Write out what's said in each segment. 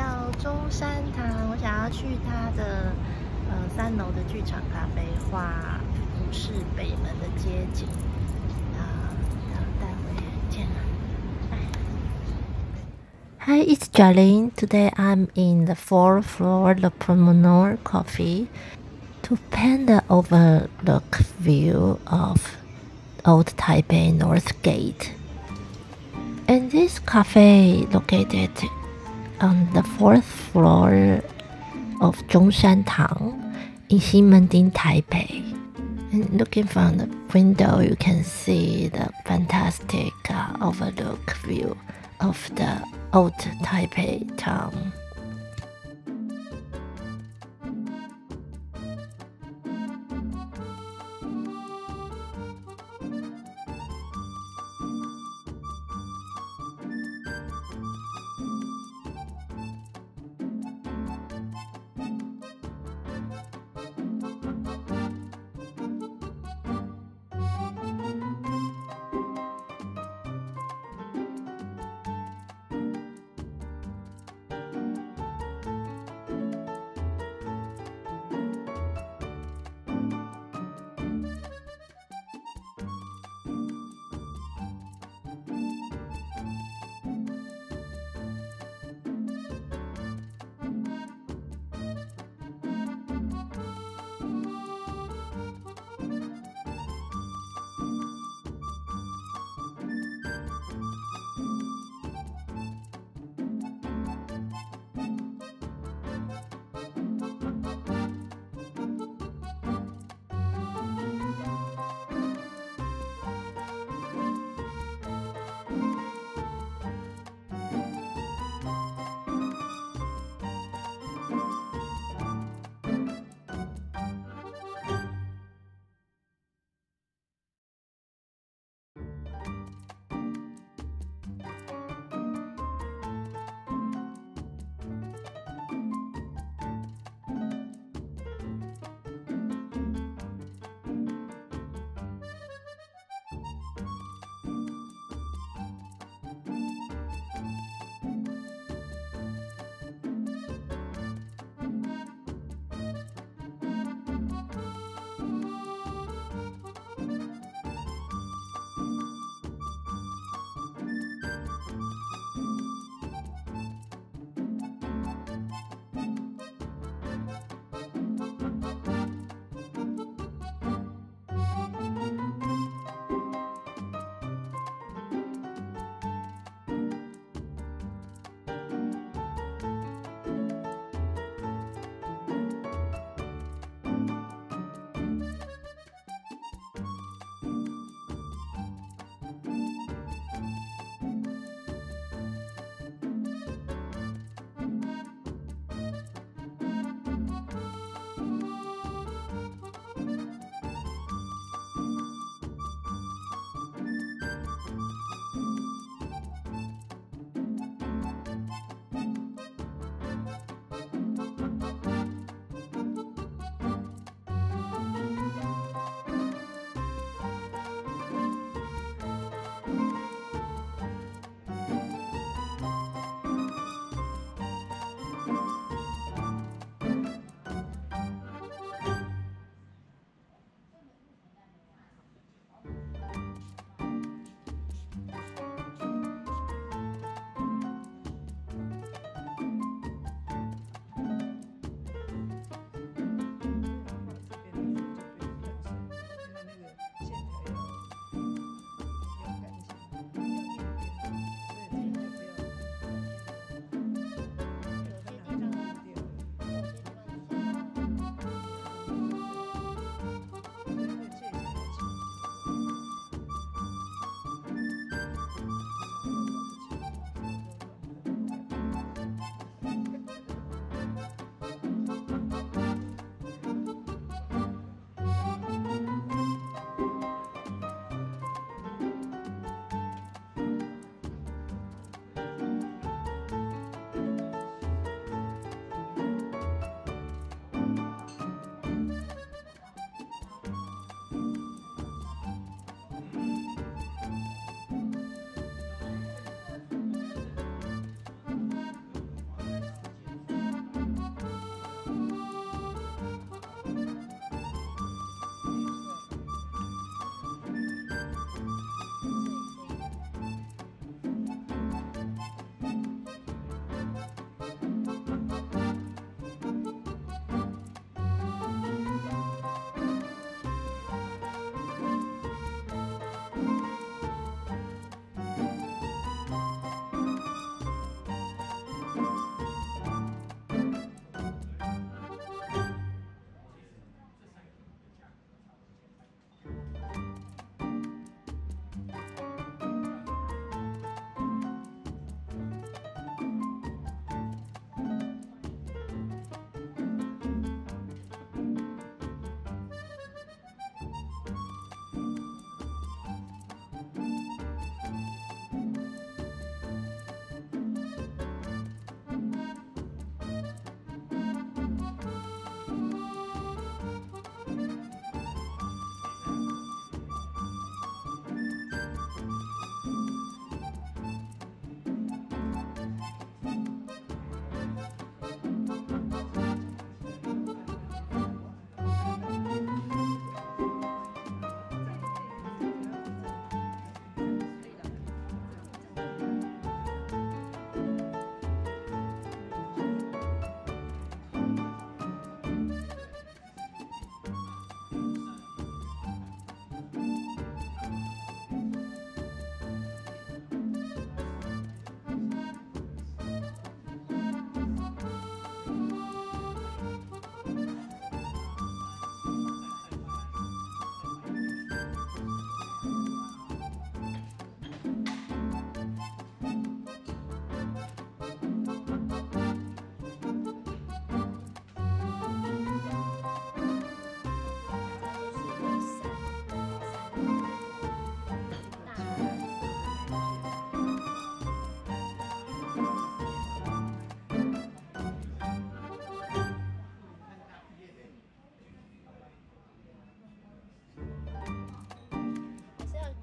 到中山堂，我想要去它的呃三楼的剧场咖啡画俯视北门的街景。Hi, it's Jialing. Today I'm in the fourth floor, the Promenade Coffee, to paint the overlook view of Old Taipei North Gate. And this cafe located on the fourth floor of Zhongshan Tang in Ximending, Taipei. And looking from the window, you can see the fantastic uh, overlook view of the old Taipei town.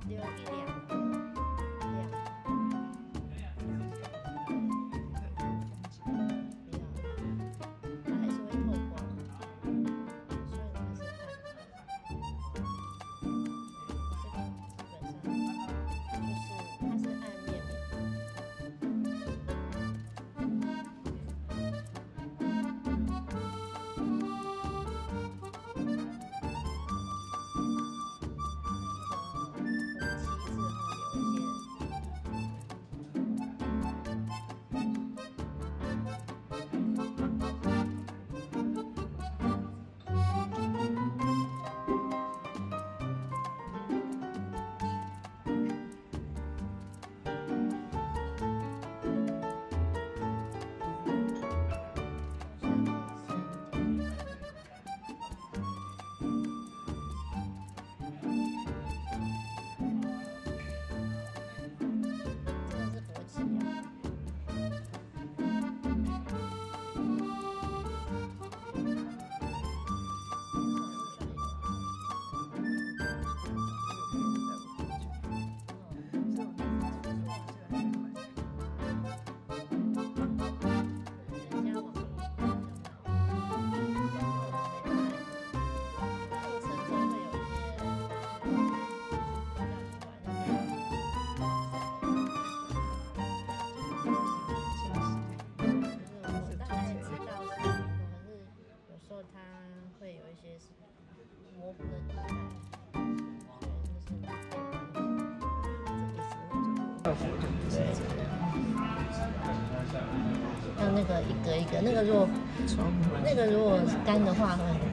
六一两对。像那个一格一格，那个如果那个如果干的话会。